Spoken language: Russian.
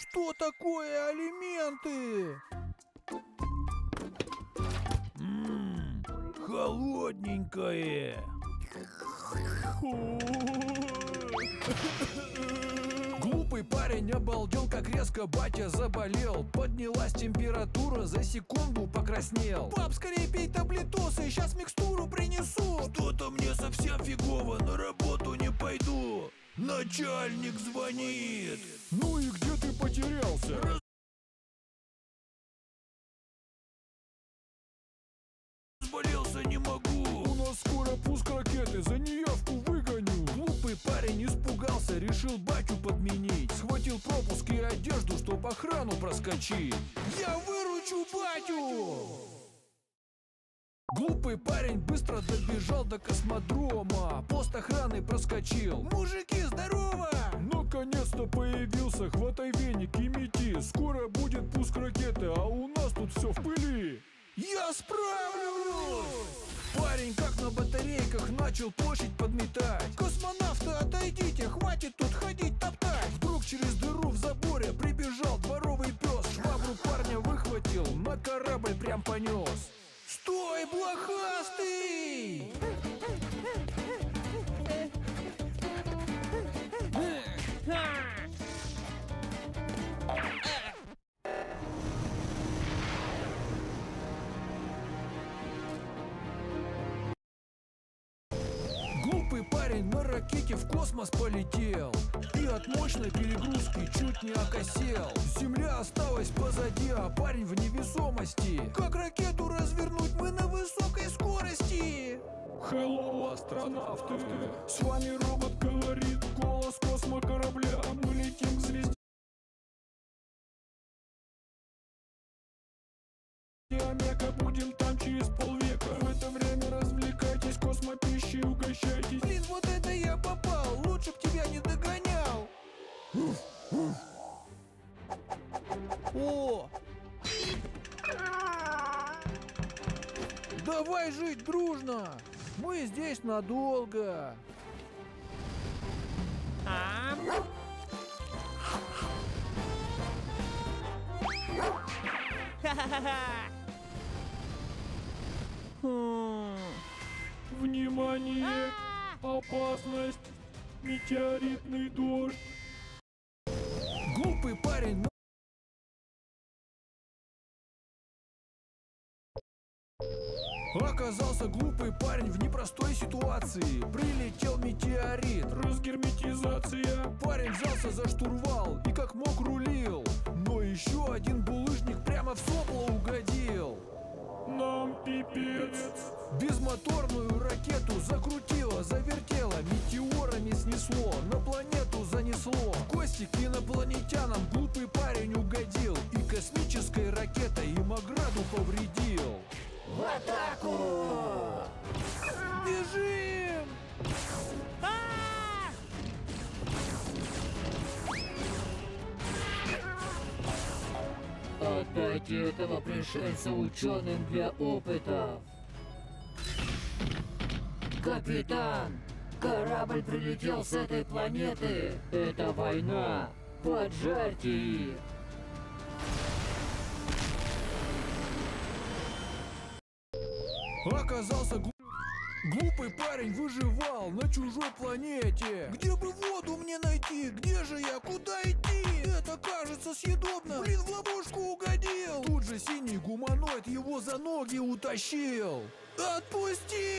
Что такое алименты? Ммм, холодненькое. Глупый парень обалдел, как резко батя заболел. Поднялась температура, за секунду покраснел. Пап, скорее пей таблетосы, сейчас микстуру принесу. Что-то мне совсем фигово, на работу не пойду. Начальник звонит. Ну и одежду, чтоб охрану проскочить. Я выручу батю! Глупый парень быстро добежал до космодрома. Пост охраны проскочил. Мужики, здорово! Наконец-то появился, хватай веник и мети Скоро будет пуск ракеты, а у нас тут все в пыли. Я справлюсь! Парень как на батарейках начал площадь подметать. Космонавты, отойдите, хватит тут ходить топтать. Вдруг через дыру корабль прям понес Стой, блохастый! Ракете в космос полетел. И от мощной перегрузки чуть не окосел. Земля осталась позади, а парень в невесомости. Как ракету развернуть мы на высокой скорости. Hello, астронавты. С вами робот О! Давай жить дружно! Мы здесь надолго! Внимание! Опасность! Метеоритный дождь! Глупый парень Оказался глупый парень в непростой ситуации. Прилетел метеорит Разгерметизация! Парень взялся за штурвал и как мог рулил. Но еще один булыжник прямо в сопло угодил. Нам пипец! Безмоторную ракету закрутило, завертело Метеорами снесло, на планету занесло В Гости к инопланетянам глупый парень угодил И космической ракетой им ограду повредил В атаку! Бежим! Отдайте этого пришельца ученым для опытов. Капитан, корабль прилетел с этой планеты. Это война. Поджарьте их. Оказался глу- Глупый парень выживал на чужой планете Где бы воду мне найти? Где же я? Куда идти? Это кажется съедобно Блин, в ловушку угодил Тут же синий гуманоид его за ноги утащил Отпусти!